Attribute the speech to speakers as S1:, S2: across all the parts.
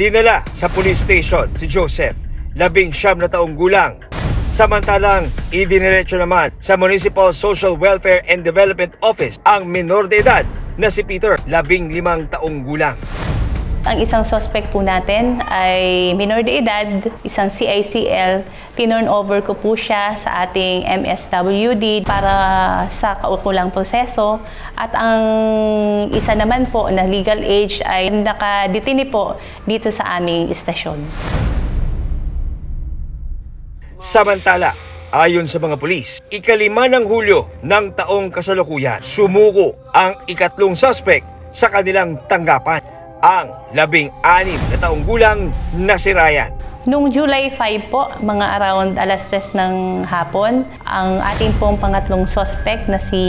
S1: Dinala sa police station si Joseph, labing siyam na taong gulang. Samantalang, idiniretso naman sa Municipal Social Welfare and Development Office ang minor de edad na si Peter, labing limang taong gulang.
S2: Ang isang suspect po natin ay minor de edad, isang CICL. Tinurn over ko po siya sa ating MSWD para sa kaukulang proseso. At ang isa naman po na legal age ay nakadetini po dito sa aming istasyon.
S1: Samantala, ayon sa mga pulis, ikalima ng Hulyo ng taong kasalukuyan, sumuko ang ikatlong suspect sa kanilang tanggapan, ang labing anim na taong gulang na si Ryan.
S2: Noong July 5 po, mga around alas 3 ng hapon, ang ating pong pangatlong suspect na si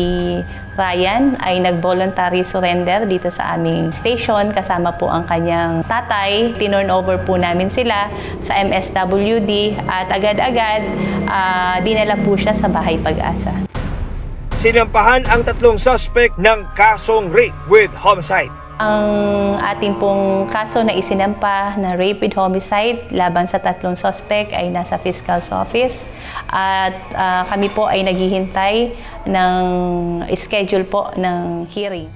S2: Ryan ay nag-voluntary surrender dito sa aming station kasama po ang kanyang tatay. Tinurn over po namin sila sa MSWD at agad-agad ah, dinala po siya sa Bahay Pag-asa.
S1: Sinampahan ang tatlong suspect ng kasong rape with homicide.
S2: Ang ating pong kaso na isinampa na rape with homicide laban sa tatlong suspect ay nasa fiscal's office at ah, kami po ay naghihintay ng schedule po ng hearing.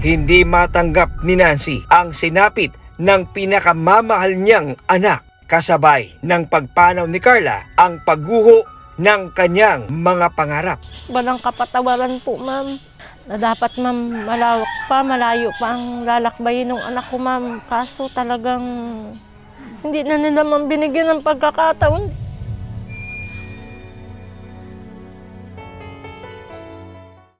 S1: Hindi matanggap ni Nancy ang sinapit ng pinakamamahal niyang anak kasabay ng pagpanaw ni Carla ang pagguho ng kanyang mga pangarap.
S3: Walang kapatawaran po, ma'am. Na dapat, ma'am, malawak pa, malayo pa ang lalakbayin ng anak ko, ma'am. Kaso talagang hindi na nila, ma'am, binigyan ng pagkakataon.